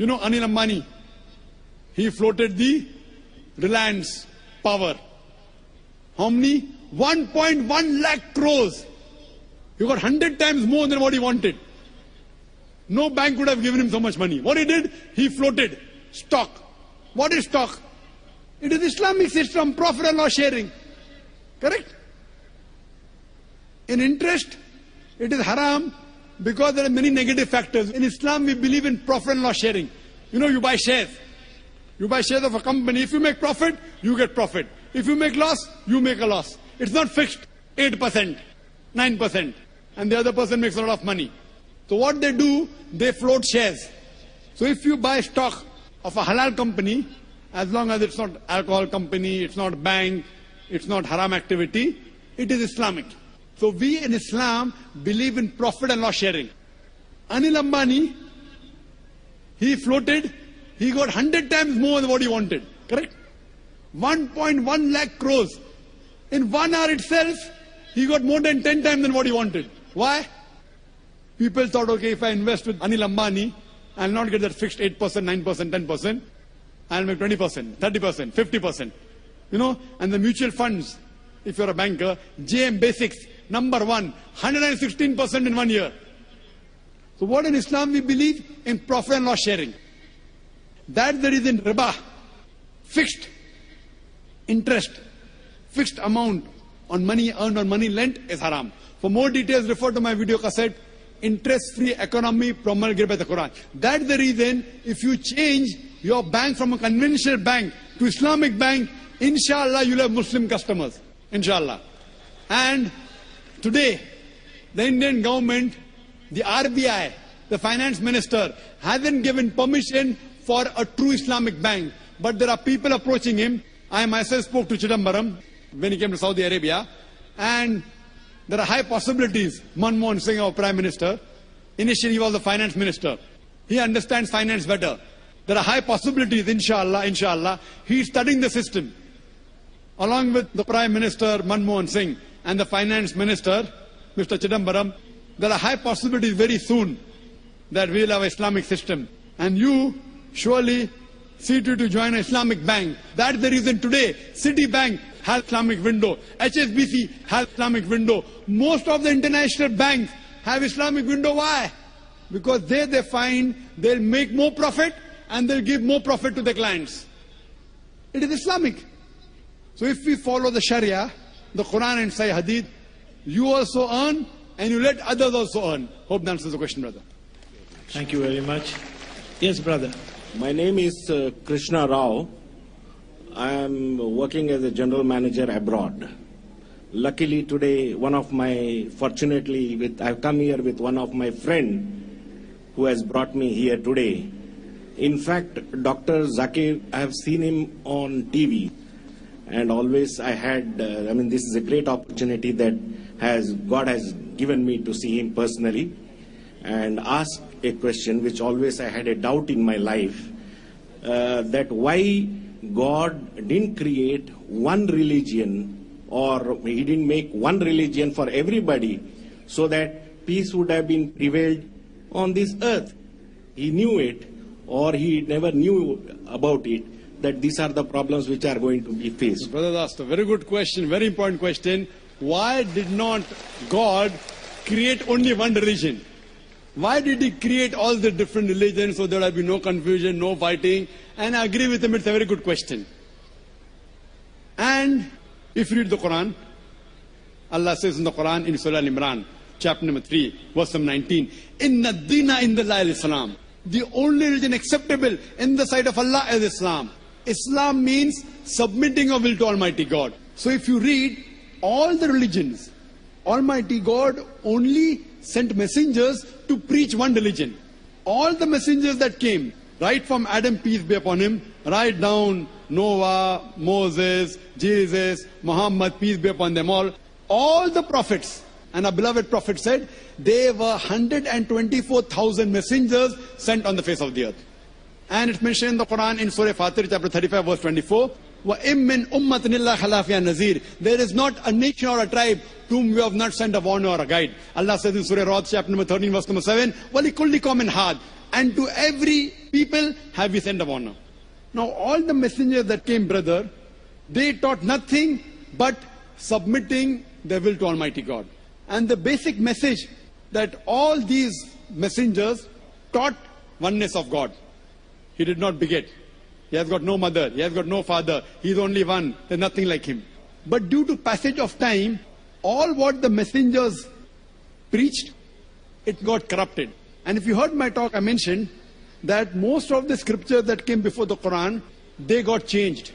You know Anil Ambani? He floated the Reliance Power. How many? 1.1 lakh crores. He got 100 times more than what he wanted. No bank would have given him so much money. What he did? He floated stock. What is stock? It is Islamic system, profit and loss sharing. Correct? In interest, it is haram because there are many negative factors. In Islam, we believe in profit and loss sharing. You know, you buy shares. You buy shares of a company. If you make profit, you get profit. If you make loss, you make a loss. It's not fixed 8%, 9%, and the other person makes a lot of money. So what they do, they float shares. So if you buy stock of a halal company, as long as it's not alcohol company, it's not a bank, it's not haram activity, it is Islamic. So we in Islam believe in profit and loss sharing. Anil Ambani, he floated, he got 100 times more than what he wanted. Correct? 1.1 lakh crores. In one hour itself, he got more than 10 times than what he wanted. Why? People thought, okay, if I invest with Anil Ambani, I'll not get that fixed 8%, 9%, 10%. I'll make 20%, 30%, 50%. You know, and the mutual funds, if you're a banker, JM Basics, number one, 116% in one year. So what in Islam we believe? In profit and loss sharing. That there is in riba, fixed interest, fixed amount on money earned on money lent is haram. For more details, refer to my video cassette, Interest-Free Economy Promulgated by the Quran. That's the reason if you change your bank from a conventional bank to Islamic bank, inshallah you'll have Muslim customers. Inshallah. And today, the Indian government, the RBI, the finance minister, hasn't given permission for a true Islamic bank. But there are people approaching him. I myself spoke to Chidambaram when he came to Saudi Arabia. And there are high possibilities. Manmohan Singh, our Prime Minister, initially he was the finance minister. He understands finance better. There are high possibilities, inshallah, inshallah. He is studying the system. Along with the Prime Minister, Manmohan Singh, and the Finance Minister, Mr. Chidambaram, there are high possibilities very soon that we will have Islamic system. And you surely see to, to join Islamic bank. That's the reason today Citibank has Islamic window. HSBC has Islamic window. Most of the international banks have Islamic window. Why? Because there they find they'll make more profit and they'll give more profit to the clients. It is Islamic. So if we follow the Sharia, the Quran and Sahih Hadith, you also earn and you let others also earn. Hope that answers the question, brother. Thank you very much. Yes, brother. My name is uh, Krishna Rao. I am working as a general manager abroad. Luckily today, one of my, fortunately, with, I've come here with one of my friend who has brought me here today. In fact, Dr. Zakir, I have seen him on TV and always I had, uh, I mean, this is a great opportunity that has God has given me to see him personally and ask a question which always I had a doubt in my life uh, that why God didn't create one religion or he didn't make one religion for everybody so that peace would have been prevailed on this earth. He knew it or he never knew about it that these are the problems which are going to be faced. Brother asked a very good question, very important question. Why did not God create only one religion? Why did he create all the different religions so there will be no confusion, no fighting? And I agree with him, it's a very good question. And if you read the Quran, Allah says in the Quran in Surah Al-Imran, chapter number 3, verse number 19, Inna dina in the Islam. The only religion acceptable in the sight of Allah is Islam. Islam means submitting your will to Almighty God. So if you read all the religions, Almighty God only sent messengers to preach one religion. All the messengers that came, right from Adam, peace be upon him, right down Noah, Moses, Jesus, Muhammad, peace be upon them all, all the prophets, and our beloved prophet said, there were 124,000 messengers sent on the face of the earth. And it's mentioned in the Quran in Surah Fatir, chapter 35, verse 24. There is not a nation or a tribe to whom we have not sent a warner or a guide. Allah says in Surah Rad, chapter number 13, verse number 7, وَلِكُلِّ قَوْمٍ had. And to every people have we sent a warner. Now all the messengers that came, brother, they taught nothing but submitting their will to Almighty God. And the basic message that all these messengers taught oneness of God. He did not beget. He has got no mother. He has got no father. He is only one. There's nothing like him. But due to passage of time, all what the messengers preached, it got corrupted. And if you heard my talk, I mentioned that most of the scriptures that came before the Quran, they got changed.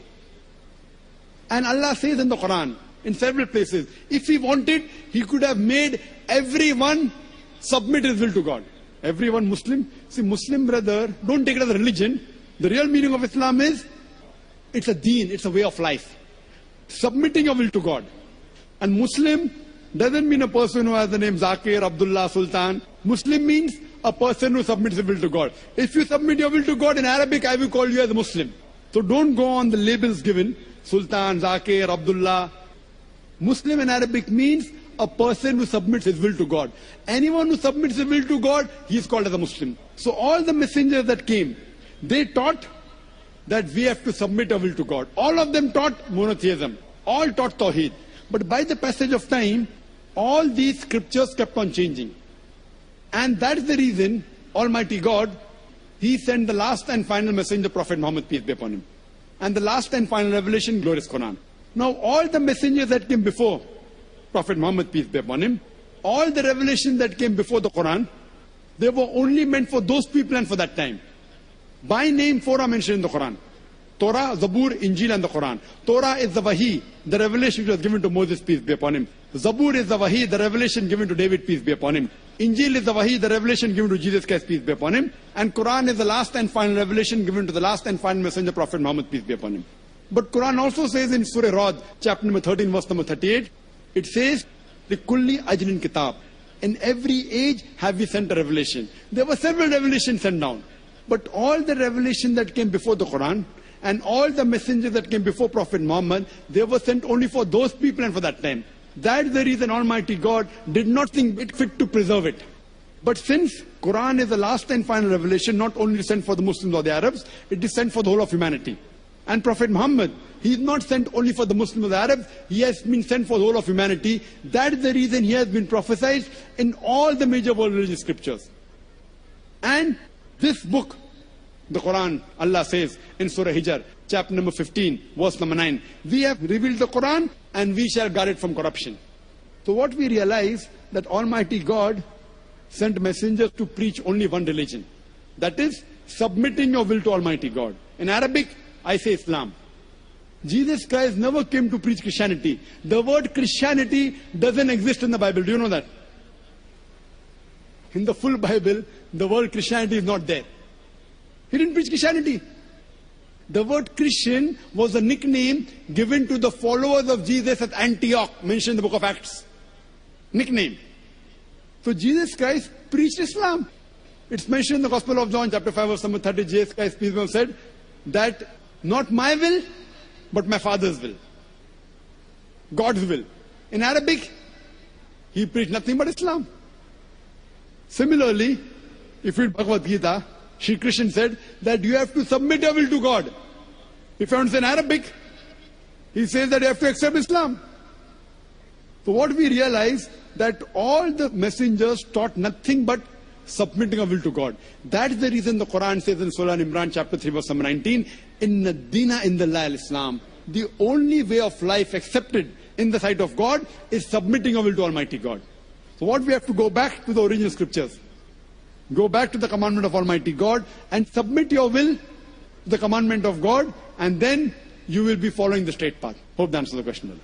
And Allah says in the Quran, in several places, if He wanted, He could have made everyone submit his will to God. Everyone Muslim. See, Muslim brother, don't take it as a religion. The real meaning of Islam is it's a deen, it's a way of life. Submitting your will to God. And Muslim doesn't mean a person who has the name Zakir, Abdullah, Sultan. Muslim means a person who submits his will to God. If you submit your will to God in Arabic, I will call you as a Muslim. So don't go on the labels given Sultan, Zakir, Abdullah. Muslim in Arabic means a person who submits his will to God. Anyone who submits his will to God, he is called as a Muslim. So all the messengers that came, they taught that we have to submit our will to God. All of them taught monotheism. All taught Tawheed. But by the passage of time, all these scriptures kept on changing. And that is the reason Almighty God, He sent the last and final messenger, Prophet Muhammad, peace be upon him. And the last and final revelation, glorious Quran. Now all the messengers that came before, Prophet Muhammad, peace be upon him, all the revelation that came before the Quran, they were only meant for those people and for that time. By name, four are mentioned in the Quran. Torah, Zabur, Injil, and the Quran. Torah is the Wahi, the revelation which was given to Moses, peace be upon him. Zabur is the Wahi, the revelation given to David, peace be upon him. Injil is the Wahi, the revelation given to Jesus Christ, peace be upon him. And Quran is the last and final revelation given to the last and final messenger, Prophet Muhammad, peace be upon him. But Quran also says in Surah Rad, chapter number 13, verse number 38, it says, the kulli ajlin kitab. In every age have we sent a revelation. There were several revelations sent down. But all the revelation that came before the Quran and all the messengers that came before Prophet Muhammad, they were sent only for those people and for that time. That's the reason Almighty God did not think it fit to preserve it. But since Quran is the last and final revelation, not only sent for the Muslims or the Arabs, it is sent for the whole of humanity. And Prophet Muhammad, he is not sent only for the Muslims the Arabs, he has been sent for the whole of humanity. That is the reason he has been prophesied in all the major world religious scriptures. And this book, the Quran, Allah says in Surah Hijr, chapter number 15, verse number 9, we have revealed the Quran and we shall guard it from corruption. So what we realize that Almighty God sent messengers to preach only one religion. That is submitting your will to Almighty God. In Arabic, I say Islam. Jesus Christ never came to preach Christianity. The word Christianity doesn't exist in the Bible. Do you know that? In the full Bible, the word Christianity is not there. He didn't preach Christianity. The word Christian was a nickname given to the followers of Jesus at Antioch, mentioned in the book of Acts. Nickname. So Jesus Christ preached Islam. It's mentioned in the Gospel of John, chapter 5, verse number 30. Jesus Christ, peace be said that not my will, but my Father's will. God's will. In Arabic, he preached nothing but Islam. Similarly, if you read Bhagavad Gita, Sri Krishna said that you have to submit your will to God. If you understand Arabic, he says that you have to accept Islam. So what we realize that all the messengers taught nothing but submitting our will to God. That is the reason the Quran says in Surah Imran chapter 3 verse number 19, in dina in the la Islam, the only way of life accepted in the sight of God is submitting our will to Almighty God. So what we have to go back to the original scriptures. Go back to the commandment of Almighty God and submit your will to the commandment of God and then you will be following the straight path. Hope that answers the question.